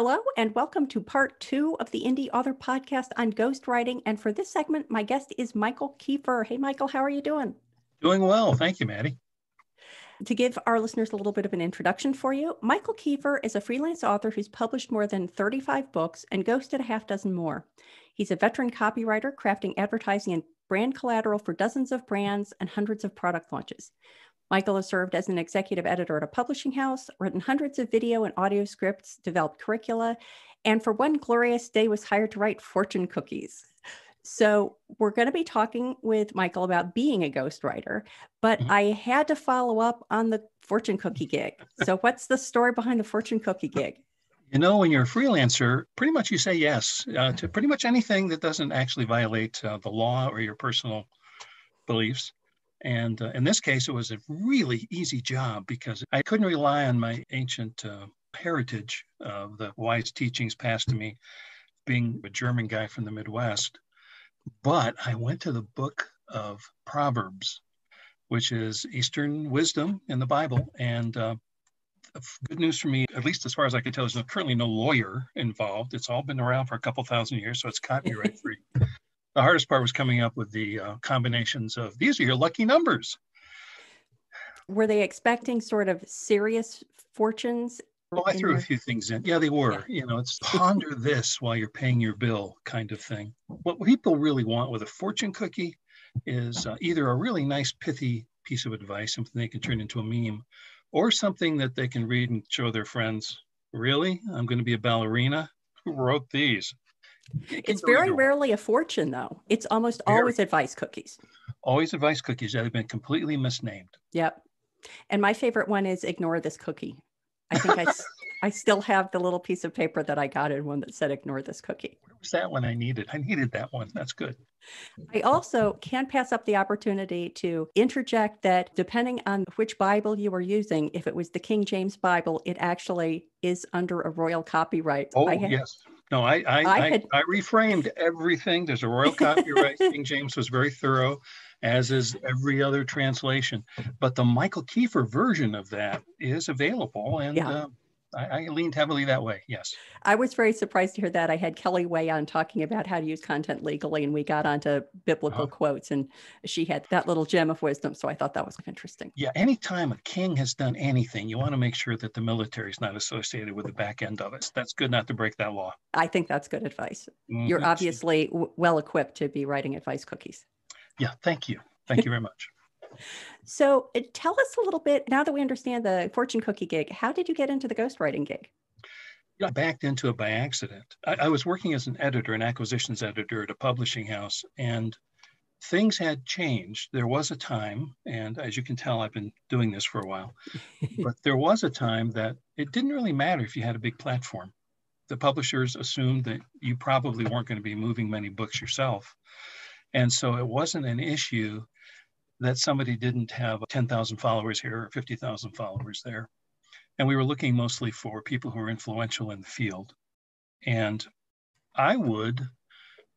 Hello, and welcome to part two of the Indy Author Podcast on ghostwriting. And for this segment, my guest is Mikal Keefer. Hey, Mikal, how are you doing? Doing well. Thank you, Matty. To give our listeners a little bit of an introduction for you, Mikal Keefer is a freelance author who's published more than 35 books and ghosted a half dozen more. He's a veteran copywriter crafting advertising and brand collateral for dozens of brands and hundreds of product launches. Mikal has served as an executive editor at a publishing house, written hundreds of video and audio scripts, developed curricula, and for one glorious day was hired to write fortune cookies. So, we're going to be talking with Mikal about being a ghostwriter, but mm-hmm. I had to follow up on the fortune cookie gig. So, what's the story behind the fortune cookie gig? You know, when you're a freelancer, pretty much you say yes uh, to pretty much anything that doesn't actually violate uh, the law or your personal beliefs. And uh, in this case, it was a really easy job because I couldn't rely on my ancient uh, heritage of the wise teachings passed to me, being a German guy from the Midwest. But I went to the book of Proverbs, which is Eastern wisdom in the Bible. And uh, good news for me, at least as far as I can tell, there's currently no lawyer involved. It's all been around for a couple thousand years, so it's copyright free. The hardest part was coming up with the uh, combinations of these are your lucky numbers. Were they expecting sort of serious fortunes? Well, I threw a few things in. Yeah, they were. Yeah. You know, it's ponder this while you're paying your bill kind of thing. What people really want with a fortune cookie is uh, either a really nice, pithy piece of advice, something they can turn into a meme, or something that they can read and show their friends. Really? I'm going to be a ballerina? Who wrote these? It's very rarely a fortune, though. It's almost very. always advice cookies. Always advice cookies that have been completely misnamed. Yep. And my favorite one is ignore this cookie. I think I, I still have the little piece of paper that I got in one that said ignore this cookie. Where was that one I needed? I needed that one. That's good. I also can't pass up the opportunity to interject that depending on which Bible you are using, if it was the King James Bible, it actually is under a royal copyright. Oh, yes. No, I I, I, had... I, I reframed everything. There's a royal copyright. King James was very thorough, as is every other translation. But the Mikal Keefer version of that is available, and yeah. uh, I, I, leaned heavily that way. Yes. I was very surprised to hear that. I had Kelly Way on talking about how to use content legally, and we got onto biblical uh-huh. quotes, and she had that little gem of wisdom. So I thought that was interesting. Yeah. Anytime a king has done anything, you want to make sure that the military is not associated with the back end of it. That's good not to break that law. I think that's good advice. Mm-hmm. You're obviously w- well equipped to be writing advice cookies. Yeah. Thank you. Thank you very much. So tell us a little bit, now that we understand the fortune cookie gig, how did you get into the ghostwriting gig? I backed into it by accident. I, I, was working as an editor, an acquisitions editor at a publishing house, and things had changed. There was a time, and as you can tell, I've been doing this for a while, but there was a time that it didn't really matter if you had a big platform. The publishers assumed that you probably weren't going to be moving many books yourself. And so it wasn't an issue that somebody didn't have 10,000 followers here or 50,000 followers there. And we were looking mostly for people who were influential in the field. And I would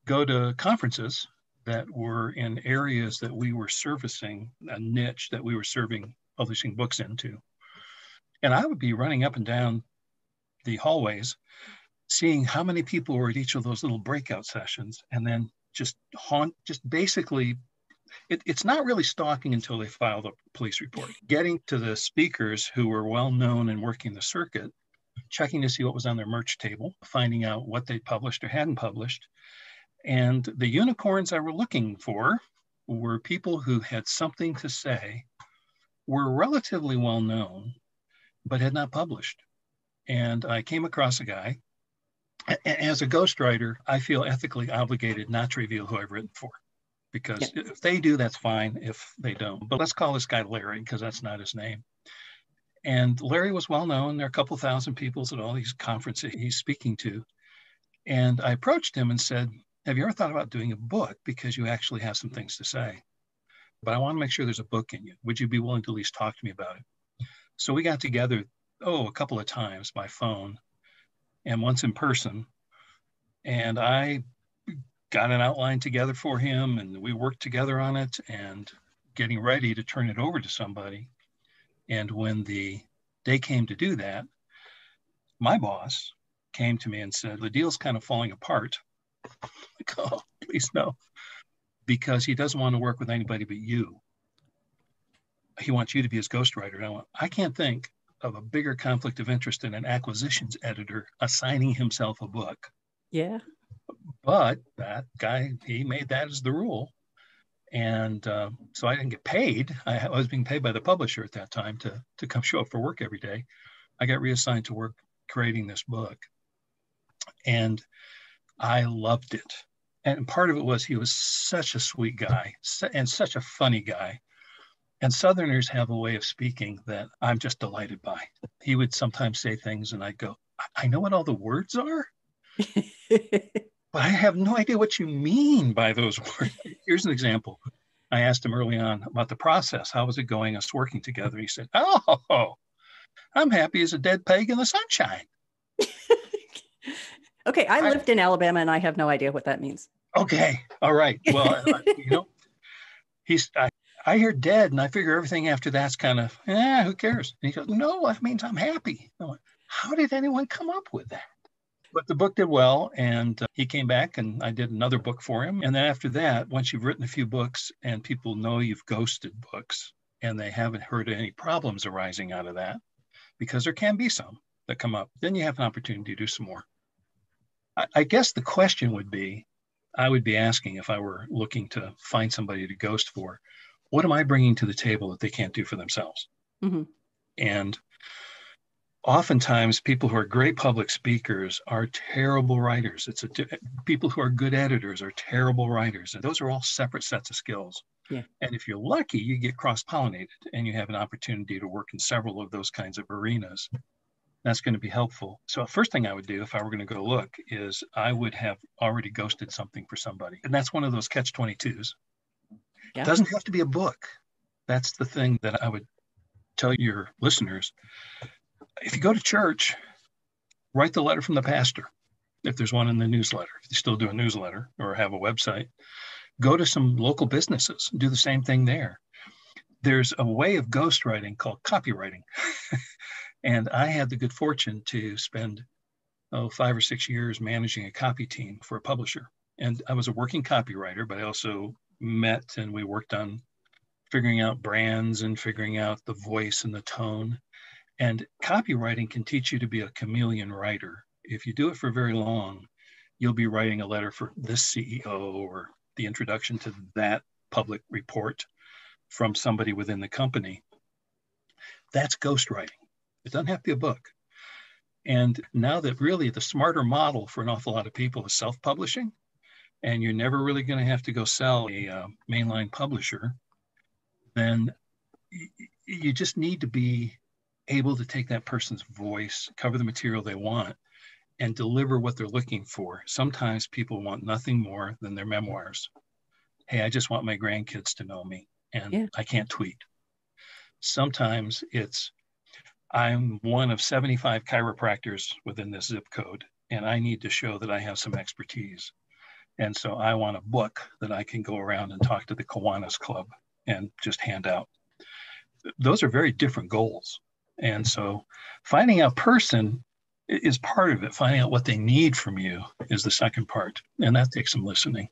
go to conferences that were in areas that we were servicing, a niche that we were serving publishing books into. And I would be running up and down the hallways, seeing how many people were at each of those little breakout sessions, and then just haunt, just basically it, it's not really stalking until they file the police report. Getting to the speakers who were well known and working the circuit, checking to see what was on their merch table, finding out what they published or hadn't published. And the unicorns I were looking for were people who had something to say, were relatively well known, but had not published. And I came across a guy. As a ghostwriter, I feel ethically obligated not to reveal who I've written for because yeah. if they do, that's fine. If they don't, but let's call this guy Larry because that's not his name. And Larry was well known. There are a couple thousand people at all these conferences he's speaking to. And I approached him and said, Have you ever thought about doing a book? Because you actually have some things to say. But I want to make sure there's a book in you. Would you be willing to at least talk to me about it? So we got together, oh, a couple of times by phone and once in person. And I got an outline together for him and we worked together on it and getting ready to turn it over to somebody. And when the day came to do that, my boss came to me and said, The deal's kind of falling apart. like, oh, please no. Because he doesn't want to work with anybody but you. He wants you to be his ghostwriter. And I went, I can't think of a bigger conflict of interest than an acquisitions editor assigning himself a book. Yeah. But that guy, he made that as the rule. And uh, so I didn't get paid. I was being paid by the publisher at that time to, to come show up for work every day. I got reassigned to work creating this book. And I loved it. And part of it was he was such a sweet guy and such a funny guy. And Southerners have a way of speaking that I'm just delighted by. He would sometimes say things, and I'd go, I know what all the words are, but I have no idea what you mean by those words. Here's an example. I asked him early on about the process. How was it going, us working together? He said, Oh, I'm happy as a dead peg in the sunshine. okay, I lived in Alabama and I have no idea what that means. Okay, all right. Well, you know, he's I, I hear dead, and I figure everything after that's kind of, yeah, who cares? And he goes, no, that means I'm happy. How did anyone come up with that? But the book did well, and uh, he came back, and I did another book for him. And then after that, once you've written a few books and people know you've ghosted books, and they haven't heard any problems arising out of that, because there can be some that come up, then you have an opportunity to do some more. I, I guess the question would be I would be asking if I were looking to find somebody to ghost for, what am I bringing to the table that they can't do for themselves? Mm-hmm. And oftentimes, people who are great public speakers are terrible writers. It's a people who are good editors are terrible writers, and those are all separate sets of skills. Yeah. And if you're lucky, you get cross pollinated, and you have an opportunity to work in several of those kinds of arenas that's going to be helpful. So first thing I would do if I were going to go look is I would have already ghosted something for somebody. And that's one of those catch 22s. Yeah. It doesn't have to be a book. That's the thing that I would tell your listeners. If you go to church, write the letter from the pastor. If there's one in the newsletter, if you still do a newsletter or have a website, go to some local businesses, do the same thing there. There's a way of ghostwriting called copywriting. And I had the good fortune to spend oh, five or six years managing a copy team for a publisher. And I was a working copywriter, but I also met and we worked on figuring out brands and figuring out the voice and the tone. And copywriting can teach you to be a chameleon writer. If you do it for very long, you'll be writing a letter for this CEO or the introduction to that public report from somebody within the company. That's ghostwriting. It doesn't have to be a book. And now that really the smarter model for an awful lot of people is self publishing, and you're never really going to have to go sell a uh, mainline publisher, then you just need to be able to take that person's voice, cover the material they want, and deliver what they're looking for. Sometimes people want nothing more than their memoirs. Hey, I just want my grandkids to know me, and yeah. I can't tweet. Sometimes it's I'm one of 75 chiropractors within this zip code, and I need to show that I have some expertise. And so I want a book that I can go around and talk to the Kiwanis Club and just hand out. Those are very different goals. And so finding out person is part of it. Finding out what they need from you is the second part. And that takes some listening.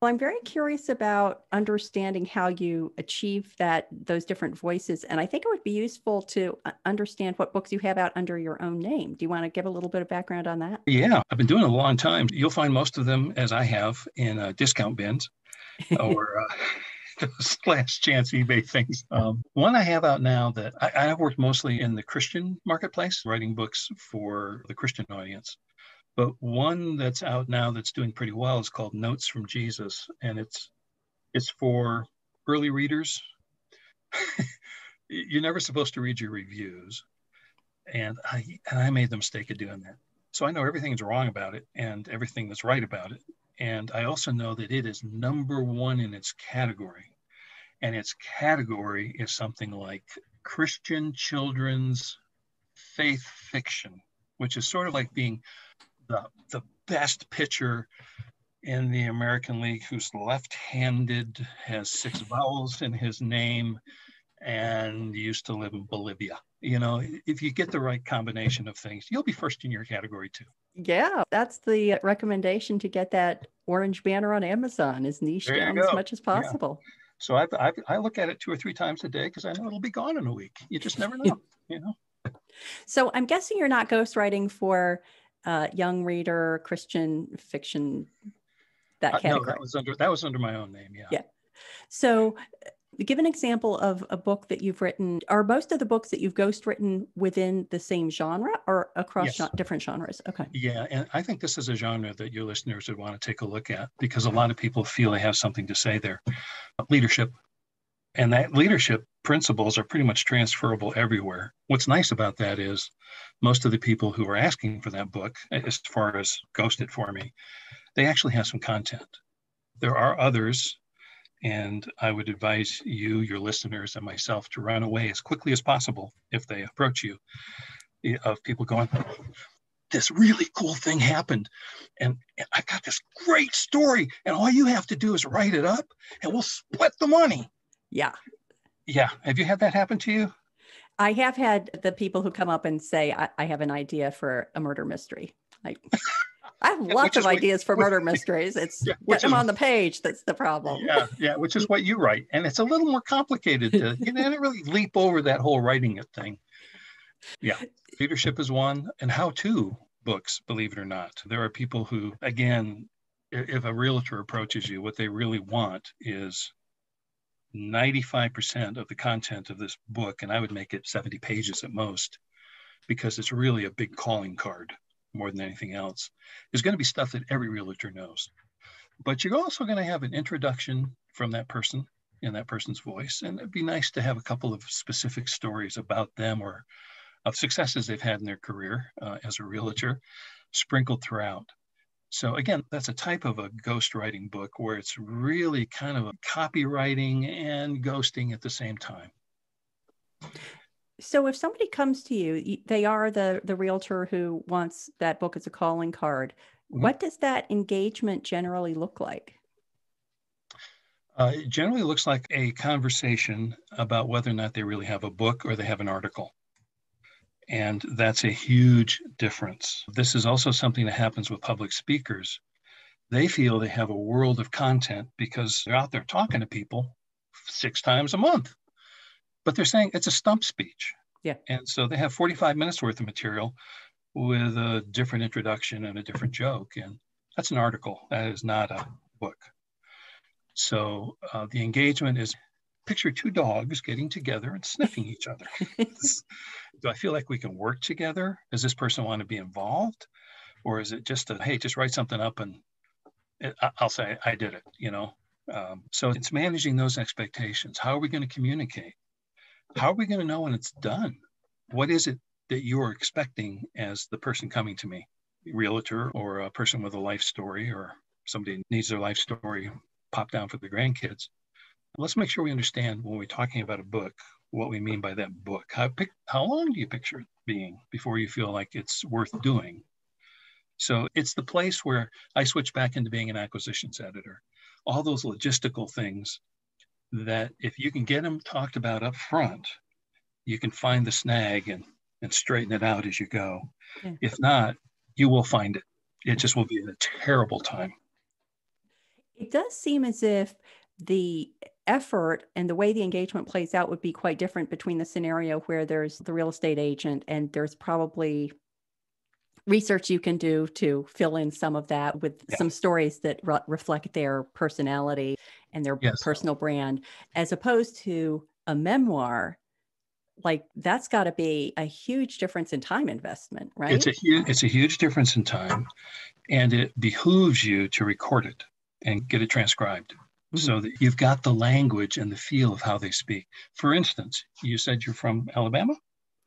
Well, I'm very curious about understanding how you achieve that those different voices, and I think it would be useful to uh, understand what books you have out under your own name. Do you want to give a little bit of background on that? Yeah, I've been doing it a long time. You'll find most of them, as I have, in uh, discount bins or. Uh, last chance eBay things. Um, one I have out now that I, I have worked mostly in the Christian marketplace, writing books for the Christian audience. But one that's out now that's doing pretty well is called Notes from Jesus, and it's it's for early readers. You're never supposed to read your reviews, and I and I made the mistake of doing that. So I know everything is wrong about it and everything that's right about it, and I also know that it is number one in its category, and its category is something like Christian children's faith fiction, which is sort of like being the, the best pitcher in the American League who's left handed, has six vowels in his name, and used to live in Bolivia. You know, if you get the right combination of things, you'll be first in your category too. Yeah, that's the recommendation to get that orange banner on Amazon is niche down as much as possible. Yeah. So I've, I've, i look at it two or three times a day because I know it'll be gone in a week. You just never know, you know. So I'm guessing you're not ghostwriting for uh, young reader Christian fiction. That category. Uh, no, that was under that was under my own name. Yeah. Yeah. So give an example of a book that you've written. Are most of the books that you've ghost written within the same genre or across yes. different genres? Okay. Yeah and i think this is a genre that your listeners would want to take a look at because a lot of people feel they have something to say there. Leadership. And that leadership principles are pretty much transferable everywhere. What's nice about that is most of the people who are asking for that book as far as ghosted for me they actually have some content. There are others and I would advise you, your listeners, and myself to run away as quickly as possible if they approach you eh, of people going, this really cool thing happened. And, and I got this great story. And all you have to do is write it up and we'll split the money. Yeah. Yeah. Have you had that happen to you? I have had the people who come up and say, I, I have an idea for a murder mystery. Like, I have lots of ideas for murder mysteries. It's yeah, get them is, on the page that's the problem. Yeah, yeah, which is what you write, and it's a little more complicated to you know really leap over that whole writing it thing. Yeah, leadership is one, and how-to books. Believe it or not, there are people who, again, if a realtor approaches you, what they really want is 95% of the content of this book, and I would make it 70 pages at most, because it's really a big calling card more than anything else, is going to be stuff that every realtor knows. But you're also going to have an introduction from that person in that person's voice. And it'd be nice to have a couple of specific stories about them or of successes they've had in their career uh, as a realtor sprinkled throughout. So again, that's a type of a ghostwriting book where it's really kind of copywriting and ghosting at the same time. So if somebody comes to you, they are the the realtor who wants that book as a calling card. Mm-hmm. What does that engagement generally look like? Uh, it generally looks like a conversation about whether or not they really have a book or they have an article. And that's a huge difference. This is also something that happens with public speakers. They feel they have a world of content because they're out there talking to people six times a month but they're saying it's a stump speech. Yeah. And so they have 45 minutes worth of material with a different introduction and a different joke. And that's an article, that is not a book. So uh, the engagement is picture two dogs getting together and sniffing each other. Do I feel like we can work together? Does this person want to be involved? Or is it just a, hey, just write something up and it, I'll say, I did it, you know? Um, so it's managing those expectations. How are we going to communicate? How are we going to know when it's done? What is it that you're expecting as the person coming to me, realtor or a person with a life story or somebody needs their life story pop down for the grandkids? Let's make sure we understand when we're talking about a book what we mean by that book. How, how long do you picture it being before you feel like it's worth doing? So it's the place where I switch back into being an acquisitions editor. All those logistical things that if you can get them talked about up front, you can find the snag and, and straighten it out as you go. Yeah. If not, you will find it. It just will be a terrible time. It does seem as if the effort and the way the engagement plays out would be quite different between the scenario where there's the real estate agent and there's probably research you can do to fill in some of that with yeah. some stories that re- reflect their personality and their yes. personal brand as opposed to a memoir like that's got to be a huge difference in time investment right it's a huge it's a huge difference in time and it behooves you to record it and get it transcribed mm-hmm. so that you've got the language and the feel of how they speak for instance you said you're from alabama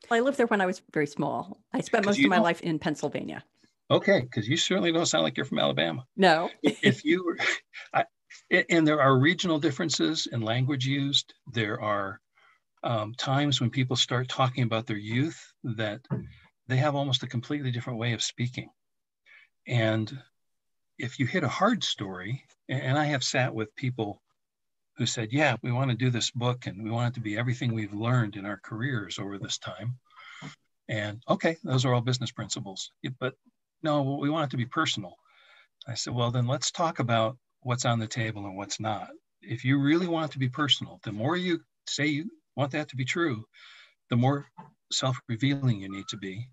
I lived there when I was very small. I spent most of my life in Pennsylvania. Okay, because you certainly don't sound like you're from Alabama. No. if you were, I, and there are regional differences in language used. There are um, times when people start talking about their youth that they have almost a completely different way of speaking. And if you hit a hard story, and I have sat with people who said, Yeah, we want to do this book and we want it to be everything we've learned in our careers over this time. And okay, those are all business principles. But no, we want it to be personal. I said, Well, then let's talk about what's on the table and what's not. If you really want it to be personal, the more you say you want that to be true, the more self revealing you need to be,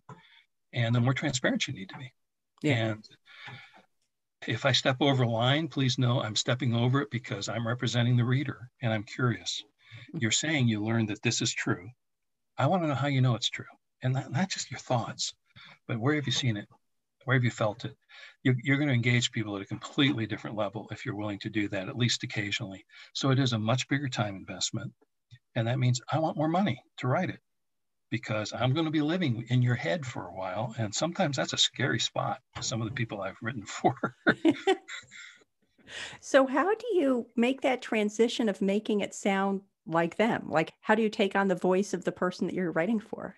and the more transparent you need to be. Yeah. And if I step over a line, please know I'm stepping over it because I'm representing the reader and I'm curious. Mm-hmm. You're saying you learned that this is true. I want to know how you know it's true. And not, not just your thoughts, but where have you seen it? Where have you felt it? You're, you're going to engage people at a completely different level if you're willing to do that, at least occasionally. So it is a much bigger time investment. And that means I want more money to write it because I'm going to be living in your head for a while. And sometimes that's a scary spot. Some of the people I've written for. so, how do you make that transition of making it sound like them? Like, how do you take on the voice of the person that you're writing for?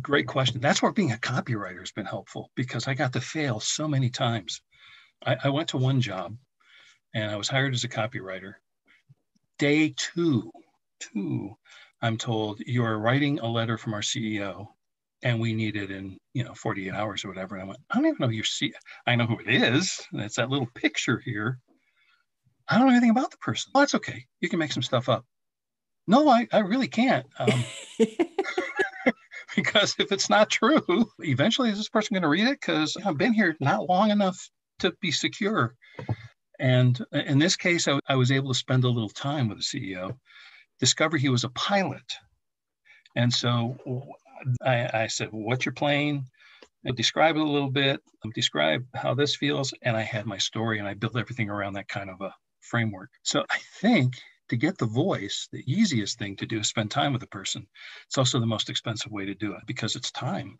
Great question. That's where being a copywriter has been helpful because I got to fail so many times. I, I went to one job and I was hired as a copywriter. Day two, two, I'm told you are writing a letter from our CEO and we need it in, you know, 48 hours or whatever. And I went, I don't even know your CEO. I know who it is. And it's that little picture here. I don't know anything about the person. Well, that's okay. You can make some stuff up. No, I, I really can't. Um, because if it's not true, eventually is this person going to read it? Because I've been here not long enough to be secure. And in this case, I, I was able to spend a little time with the CEO discover he was a pilot. And so I, I said, What's your plane? Describe it a little bit, describe how this feels. And I had my story and I built everything around that kind of a framework. So I think to get the voice, the easiest thing to do is spend time with the person. It's also the most expensive way to do it because it's time.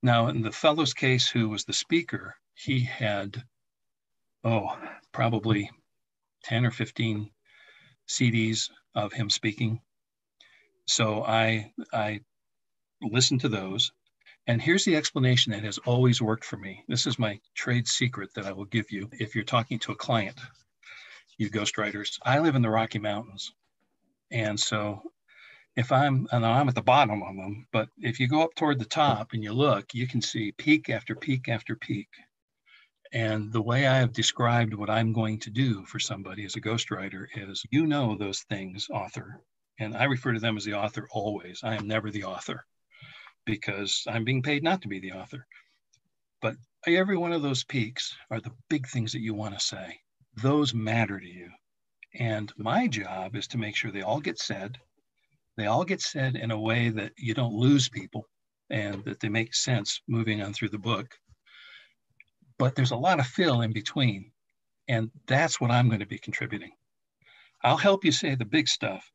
Now, in the fellow's case, who was the speaker, he had, oh, probably 10 or 15 CDs of him speaking. So I I listened to those. And here's the explanation that has always worked for me. This is my trade secret that I will give you if you're talking to a client, you ghostwriters. I live in the Rocky Mountains. And so if I'm and I'm at the bottom of them, but if you go up toward the top and you look, you can see peak after peak after peak. And the way I have described what I'm going to do for somebody as a ghostwriter is you know those things, author. And I refer to them as the author always. I am never the author because I'm being paid not to be the author. But every one of those peaks are the big things that you want to say. Those matter to you. And my job is to make sure they all get said. They all get said in a way that you don't lose people and that they make sense moving on through the book but there's a lot of fill in between. And that's what I'm going to be contributing. I'll help you say the big stuff,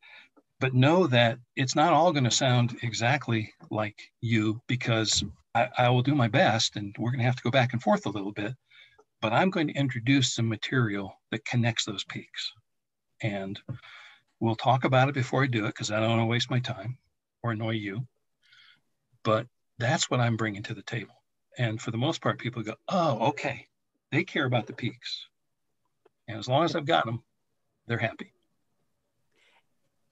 but know that it's not all going to sound exactly like you because I, I will do my best and we're going to have to go back and forth a little bit. But I'm going to introduce some material that connects those peaks. And we'll talk about it before I do it because I don't want to waste my time or annoy you. But that's what I'm bringing to the table. And for the most part, people go, oh, okay, they care about the peaks. And as long as I've got them, they're happy.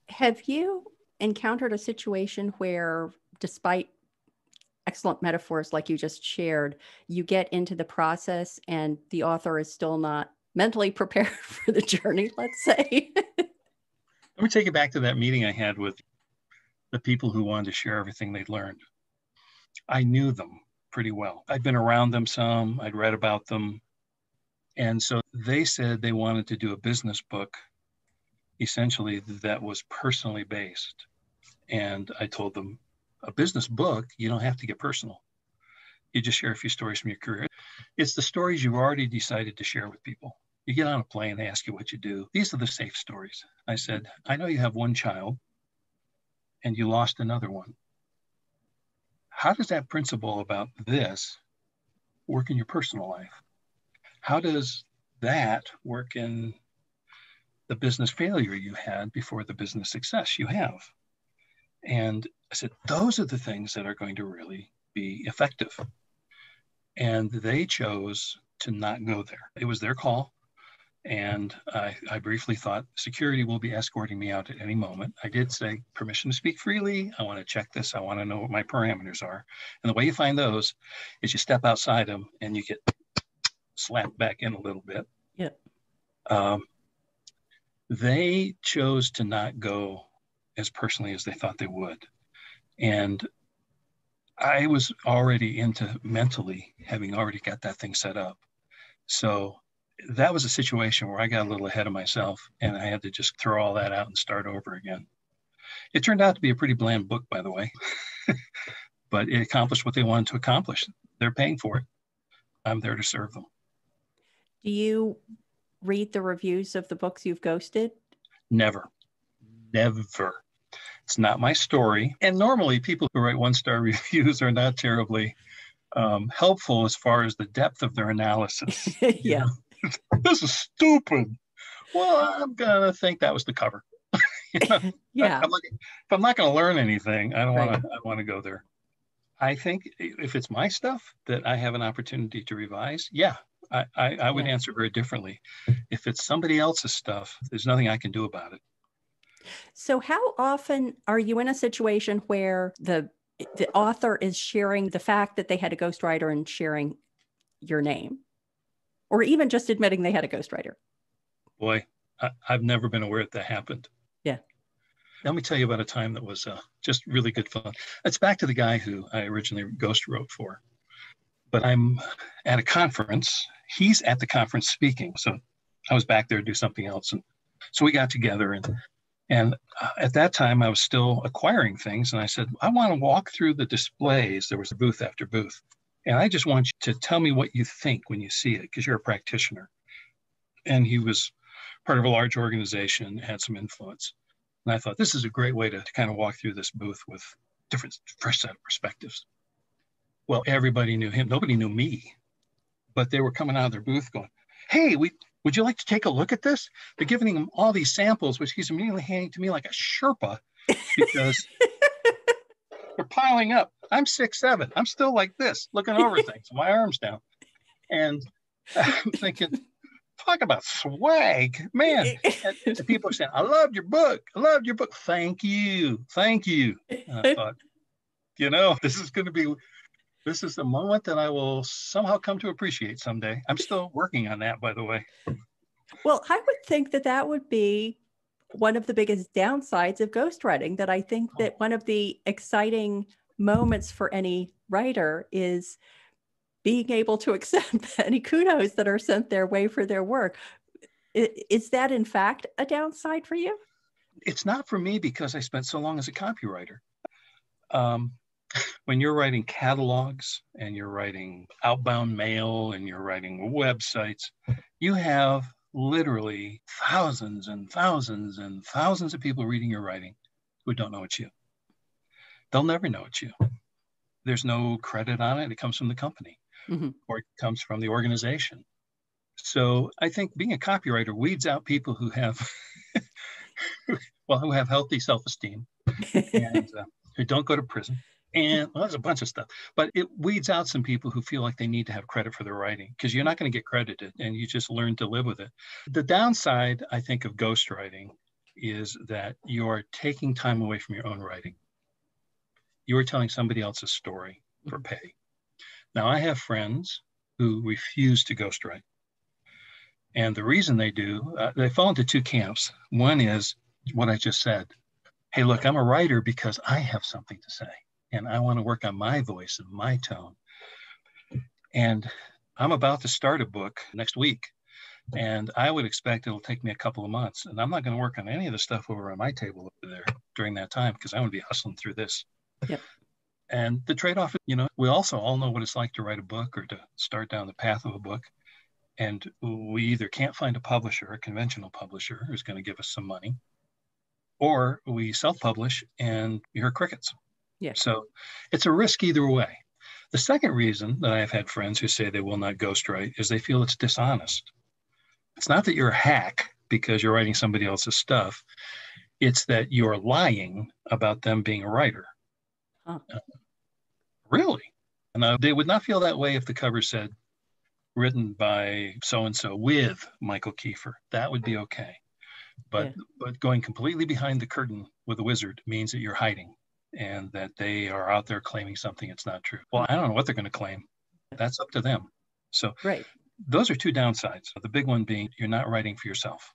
Have you encountered a situation where, despite excellent metaphors like you just shared, you get into the process and the author is still not mentally prepared for the journey, let's say? Let me take it back to that meeting I had with the people who wanted to share everything they'd learned. I knew them pretty well. I'd been around them some, I'd read about them. And so they said they wanted to do a business book, essentially, that was personally based. And I told them, a business book, you don't have to get personal. You just share a few stories from your career. It's the stories you've already decided to share with people. You get on a plane, they ask you what you do. These are the safe stories. I said, I know you have one child and you lost another one how does that principle about this work in your personal life? How does that work in the business failure you had before the business success you have? And I said, those are the things that are going to really be effective. And they chose to not go there. It was their call. And I, I, briefly thought security will be escorting me out at any moment. I did say permission to speak freely. I want to check this. I want to know what my parameters are. And the way you find those is you step outside them and you get slapped back in a little bit. Yeah. Um, they chose to not go as personally as they thought they would. And I was already into mentally having already got that thing set up. So that was a situation where I got a little ahead of myself and I had to just throw all that out and start over again. It turned out to be a pretty bland book, by the way, but it accomplished what they wanted to accomplish. They're paying for it. I'm there to serve them. Do you read the reviews of the books you've ghosted? Never. Never. It's not my story. And normally, people who write one star reviews are not terribly um, helpful as far as the depth of their analysis. yeah. this is stupid. Well, I'm going to think that was the cover. you know? yeah. I'm like, if I'm not going to learn anything, I don't right. want to. I want to go there. I think if it's my stuff that I have an opportunity to revise, yeah, I, I, I would yeah. answer very differently. If it's somebody else's stuff, there's nothing I can do about it. So, how often are you in a situation where the the author is sharing the fact that they had a ghostwriter and sharing your name, or even just admitting they had a ghostwriter? Boy, I, have never been aware that that happened. Yeah. Let me tell you about a time that was uh, just really good fun. It's back to the guy who I originally ghost wrote for. But I'm at a conference. He's at the conference speaking. So I was back there to do something else. And so we got together and and uh, at that time, I was still acquiring things. And I said, I want to walk through the displays. There was a booth after booth. And I just want you to tell me what you think when you see it, because you're a practitioner. And he was part of a large organization, had some influence. And I thought this is a great way to, to kind of walk through this booth with different, fresh set of perspectives. Well, everybody knew him. Nobody knew me, but they were coming out of their booth going, Hey, we would you like to take a look at this? They're giving him all these samples, which he's immediately handing to me like a Sherpa because they're piling up. I'm six seven. I'm still like this, looking over things, my arms down. And I'm thinking, talk about swag, man. And, people are saying, I loved your book. I loved your book. Thank you. Thank you. And I thought, you know, this is going to be this is the moment that I will somehow come to appreciate someday. I'm still working on that, by the way. Well, I would think that that would be one of the biggest downsides of ghostwriting. That I think oh. that one of the exciting moments for any writer is being able to accept any kudos that are sent their way for their work. Is that in fact a downside for you? It's not for me because I spent so long as a copywriter. Um, when you're writing catalogs and you're writing outbound mail and you're writing websites, you have literally thousands and thousands and thousands of people reading your writing who don't know it's you. They'll never know it's you. There's no credit on it. It comes from the company mm-hmm. or it comes from the organization. So I think being a copywriter weeds out people who have, well, who have healthy self-esteem and uh, who don't go to prison and well, there's a bunch of stuff but it weeds out some people who feel like they need to have credit for their writing because you're not going to get credited and you just learn to live with it. The downside i think of ghostwriting is that you're taking time away from your own writing. You're telling somebody else's story for mm-hmm. pay. Now i have friends who refuse to ghostwrite and the reason they do uh, they fall into two camps. One is what i just said. Hey look i'm a writer because i have something to say and I want to work on my voice and my tone. And I'm about to start a book next week. And I would expect it'll take me a couple of months. And I'm not going to work on any of the stuff over on my table over there during that time because I'm going to be hustling through this. Yep. And the trade off, you know, we also all know what it's like to write a book or to start down the path of a book. And we either can't find a publisher, a conventional publisher who's going to give us some money, or we self publish and you hear crickets. Yeah. So it's a risk either way. The second reason that I've had friends who say they will not ghostwrite is they feel it's dishonest. It's not that you're a hack because you're writing somebody else's stuff. It's that you're lying about them being a writer. Huh. Uh, really? And uh, they would not feel that way if the cover said, written by so and so with Mikal Keefer. That would be okay. But yeah. but going completely behind the curtain with a wizard means that you're hiding and that they are out there claiming something it's not true. Well, I don't know what they're going to claim. That's up to them. So right. those are two downsides. The big one being you're not writing for yourself.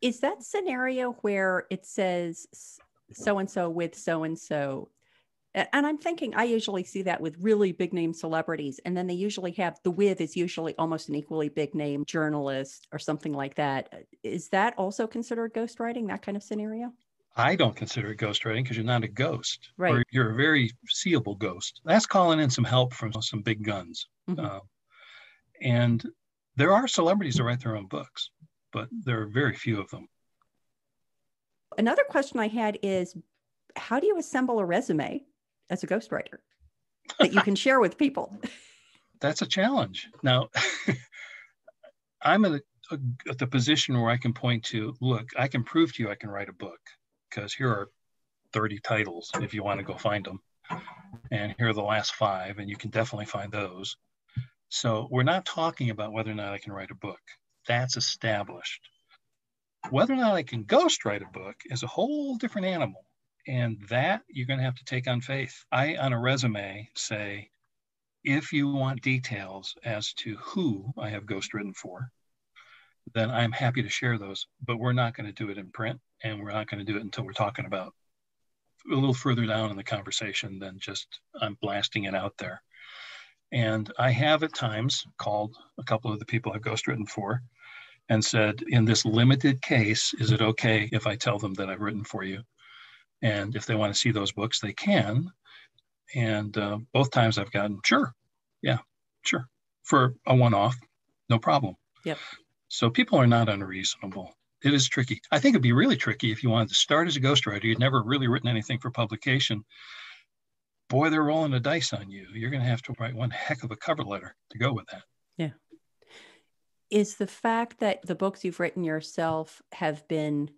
Is that scenario where it says so and so with so and so and I'm thinking I usually see that with really big name celebrities. And then they usually have the with is usually almost an equally big name journalist or something like that. Is that also considered ghostwriting, that kind of scenario? I don't consider it ghostwriting because you're not a ghost. Right. Or you're a very seeable ghost. That's calling in some help from some big guns. Mm-hmm. Uh, and there are celebrities that write their own books, but there are very few of them. Another question I had is how do you assemble a resume? as a ghostwriter that you can share with people? That's a challenge. Now, I'm at, a, at the position where I can point to, look, I can prove to you I can write a book because here are 30 titles if you want to go find them. And here are the last five, and you can definitely find those. So we're not talking about whether or not I can write a book. That's established. Whether or not I can ghostwrite a book is a whole different animal. And that you're going to have to take on faith. I, on a resume, say, if you want details as to who I have ghostwritten for, then I'm happy to share those. But we're not going to do it in print, and we're not going to do it until we're talking about a little further down in the conversation than just I'm blasting it out there. And I have at times called a couple of the people I've ghostwritten for and said, in this limited case, is it okay if I tell them that I've written for you? And if they want to see those books, they can. And uh, both times I've gotten, sure, yeah, sure, for a one off, no problem. Yep. So people are not unreasonable. It is tricky. I think it'd be really tricky if you wanted to start as a ghostwriter, you'd never really written anything for publication. Boy, they're rolling the dice on you. You're going to have to write one heck of a cover letter to go with that. Yeah. Is the fact that the books you've written yourself have been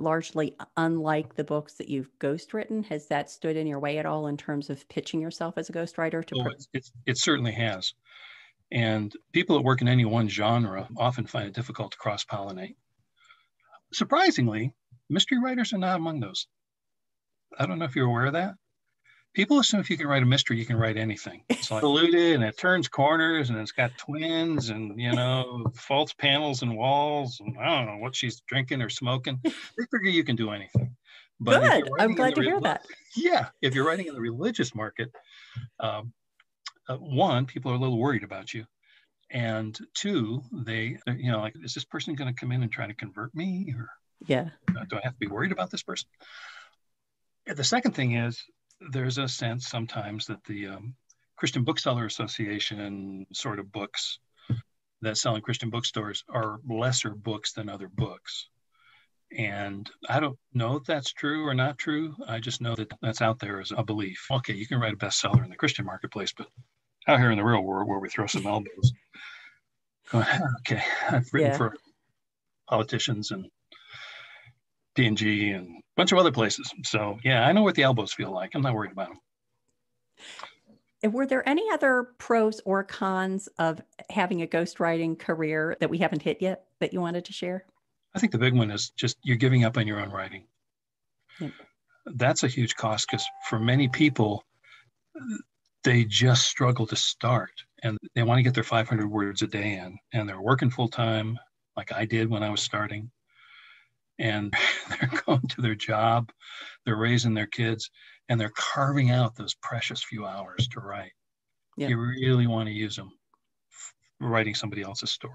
largely unlike the books that you've ghostwritten? Has that stood in your way at all in terms of pitching yourself as a ghostwriter? To oh, it, it certainly has. And people that work in any one genre often find it difficult to cross pollinate. Surprisingly, mystery writers are not among those. I don't know if you're aware of that people assume if you can write a mystery, you can write anything. It's like polluted and it turns corners and it's got twins and you know false panels and walls and I don't know what she's drinking or smoking. They figure you can do anything. But Good. I'm glad to hear that. Yeah, if you're writing in the religious market, um, uh, one, people are a little worried about you, and two, they you know like, is this person going to come in and try to convert me or yeah, do I have to be worried about this person? The second thing is there's a sense sometimes that the um, Christian Bookseller Association sort of books that sell in Christian bookstores are lesser books than other books. And I don't know if that's true or not true. I just know that that's out there as a belief. Okay, you can write a bestseller in the Christian marketplace, but out here in the real world where we throw some elbows, going, okay, I've written yeah. for politicians and P&G and a bunch of other places. So yeah, I know what the elbows feel like. I'm not worried about them. And were there any other pros or cons of having a ghostwriting career that we haven't hit yet that you wanted to share? I think the big one is just you're giving up on your own writing. Yeah. That's a huge cost because for many people, they just struggle to start and they want to get their 500 words a day in and they're working full time like I did when I was starting and they're going to their job, they're raising their kids, and they're carving out those precious few hours to write. Yeah. You really want to use them writing somebody else's story.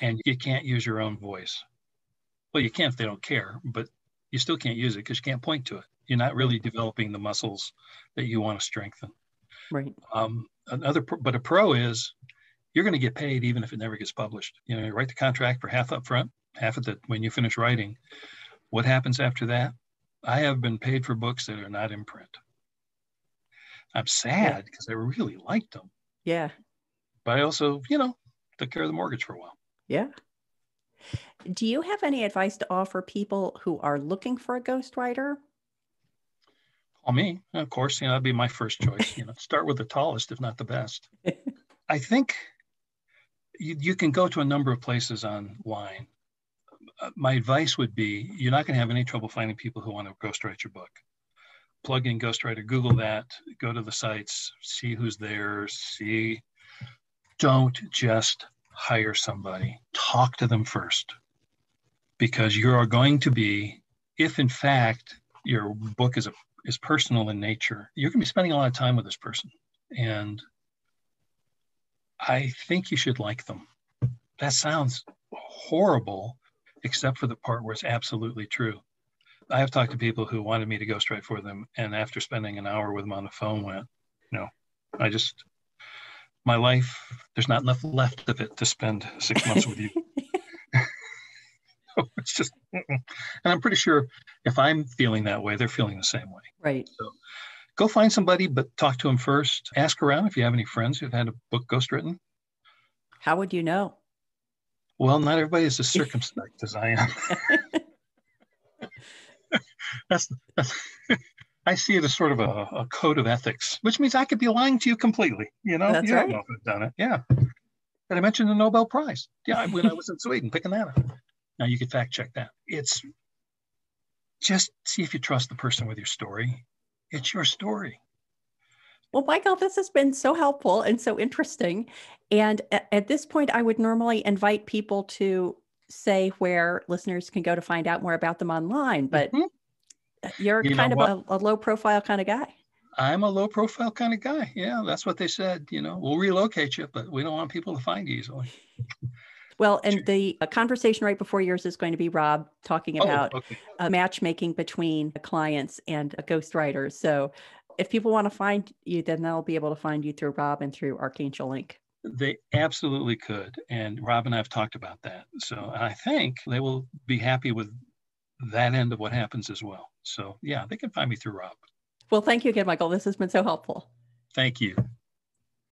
And you can't use your own voice. Well, you can if they don't care, but you still can't use it because you can't point to it. You're not really developing the muscles that you want to strengthen. Right. Um, another, but a pro is you're going to get paid even if it never gets published. You know, you write the contract for half up front, half of it when you finish writing. What happens after that? I have been paid for books that are not in print. I'm sad because yeah. I really liked them. Yeah. But I also, you know, took care of the mortgage for a while. Yeah. Do you have any advice to offer people who are looking for a ghostwriter? Call me, of course. You know, that'd be my first choice. You know, start with the tallest, if not the best. I think you, you can go to a number of places online. Uh, my advice would be you're not going to have any trouble finding people who want to ghostwrite your book. Plug in Ghostwriter, Google that, go to the sites, see who's there, see. Don't just hire somebody, talk to them first. Because you are going to be, if in fact your book is, a, is personal in nature, you're going to be spending a lot of time with this person. And I think you should like them. That sounds horrible, except for the part where it's absolutely true. I have talked to people who wanted me to go straight for them, and after spending an hour with them on the phone, went, "No, I just my life. There's not enough left of it to spend six months with you." it's just, and I'm pretty sure if I'm feeling that way, they're feeling the same way. Right. So go find somebody, but talk to them first. Ask around if you have any friends who've had a book ghostwritten. How would you know? Well, not everybody is as circumspect as I am. that's, that's I see it as sort of a, a, code of ethics, which means I could be lying to you completely. You know, that's you right. don't know if I've done it. Yeah. But I mentioned the Nobel Prize. Yeah, when I was in Sweden, picking that up. Now you could fact check that. It's just see if you trust the person with your story. It's your story. Well, Mikal, this has been so helpful and so interesting. And at this point, I would normally invite people to say where listeners can go to find out more about them online, but mm-hmm. you're you kind of a, a, low profile kind of guy. I'm a low profile kind of guy. Yeah, that's what they said. You know, we'll relocate you, but we don't want people to find you easily. Well, and the uh, conversation right before yours is going to be Rob talking oh, about oh, okay. matchmaking between clients and ghostwriters. So if people want to find you, then they'll be able to find you through Rob and through Archangel Ink. They absolutely could. And Rob and I have talked about that. So I think they will be happy with that end of what happens as well. So yeah, they can find me through Rob. Well, thank you again, Mikal. This has been so helpful. Thank you.